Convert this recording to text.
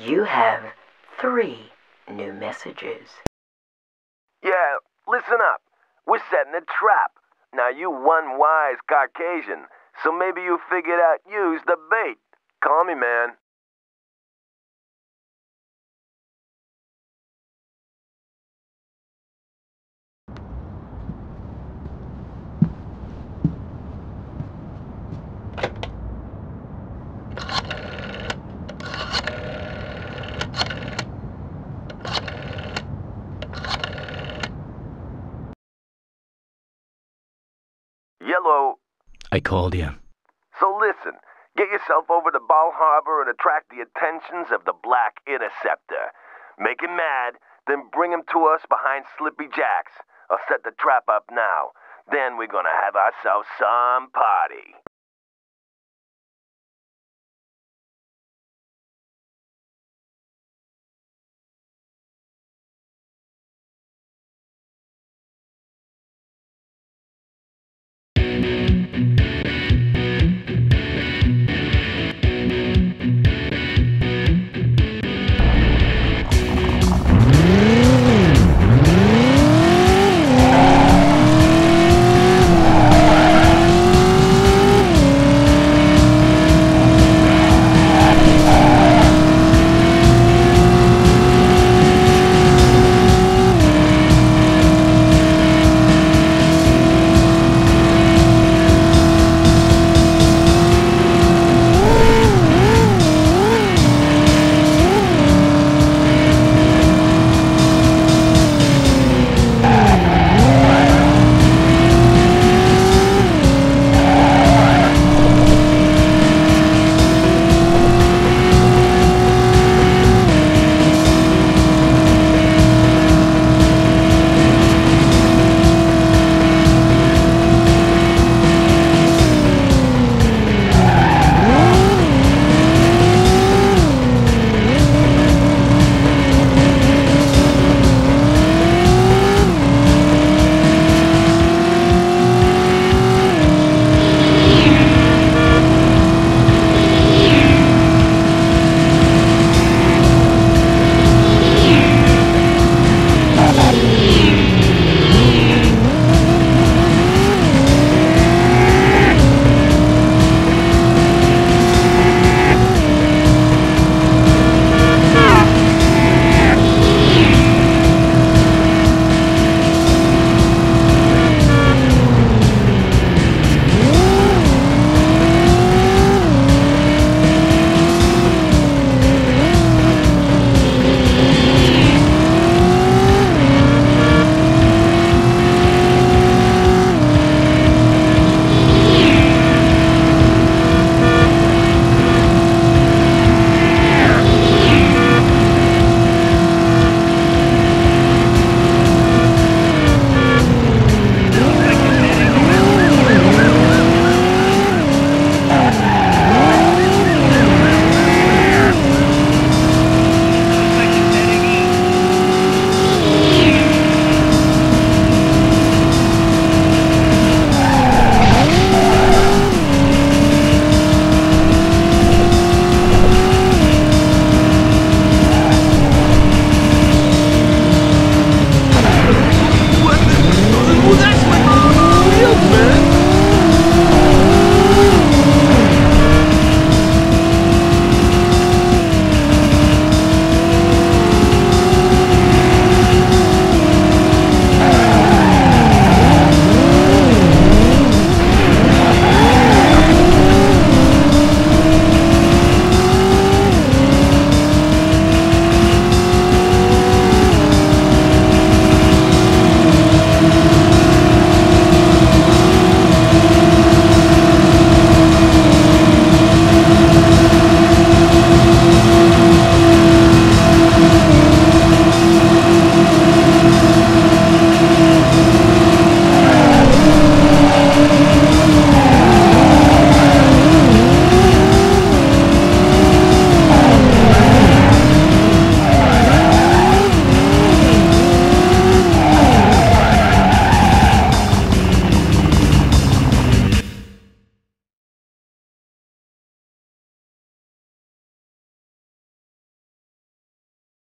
You have three new messages. Yeah, listen up. We're setting a trap. Now you one wise Caucasian, so maybe you figured out use the bait. Call me, man. Yellow. I called you. So listen, get yourself over to Bal Harbour and attract the attentions of the Black Interceptor. Make him mad, then bring him to us behind Slippy Jacks. I'll set the trap up now. Then we're gonna have ourselves some party.